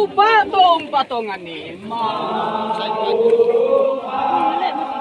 Ubatong batonganin mo. Ubatong batonganin mo.